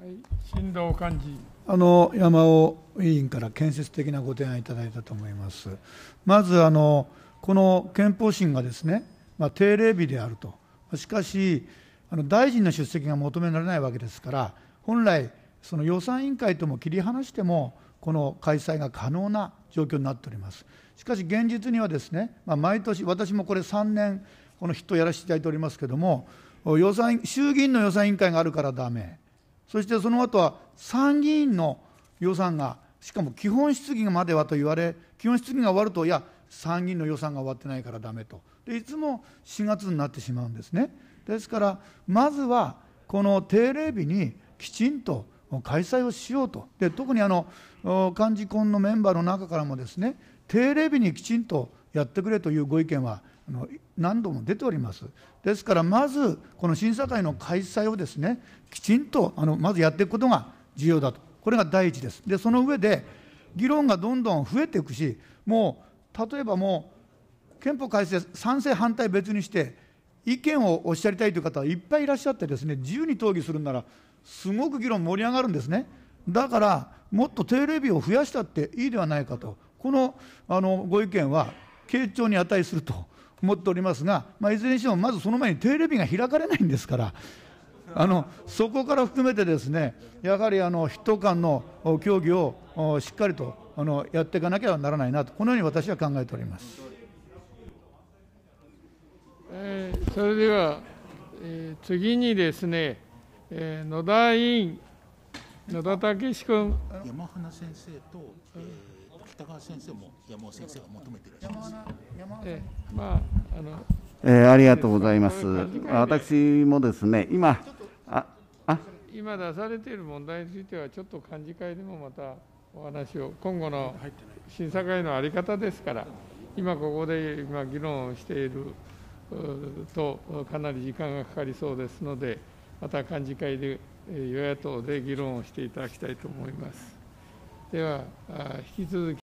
はい、新藤幹事。あの山尾委員から建設的なご提案いただいたと思います。まずあのこの憲法審がですね、まあ、定例日であると、しかし、あの大臣の出席が求められないわけですから、本来、その予算委員会とも切り離しても、この開催が可能な状況になっております。しかし現実にはですね、まあ、毎年、私もこれ3年、この筆頭やらせていただいておりますけれども、予算衆議院の予算委員会があるからだめ、そしてその後は参議院の予算が、しかも基本質疑まではと言われ、基本質疑が終わると、いや、参議院の予算が終わってないからだめとで、いつも4月になってしまうんですね。ですから、まずはこの定例日にきちんと開催をしようと、で特にあの幹事婚のメンバーの中からもですね、定例日にきちんとやってくれというご意見はあの何度も出ております。ですから、まずこの審査会の開催をですねきちんとあのまずやっていくことが重要だと、これが第一です。で、その上で、議論がどんどん増えていくし、もう例えばもう、憲法改正、賛成、反対別にして、意見をおっしゃりたいという方はいっぱいいらっしゃってですね、自由に討議するなら、すごく議論盛り上がるんですね。だから、もっと定例日を増やしたっていいではないかと、このあのご意見は、傾聴に値すると思っておりますが、まあ、いずれにしても、まずその前に定例日が開かれないんですから、あのそこから含めてですね、やはりあの筆頭間の協議をしっかりとあのやっていかなければならないなと、このように私は考えております。えー、それでは、えー、次にですね、えー、野田委員、野田武史君。山花先生と、えー、北川先生も山尾先生が求めていらっしゃいます。えー、まああのえー、ありがとうございます。私もですね、今、ああ今出されている問題については、ちょっと幹事会でもまたお話を、今後の審査会の在り方ですから、今ここで今議論をしていると、かなり時間がかかりそうですので、また幹事会で与野党で議論をしていただきたいと思います。では、引き続き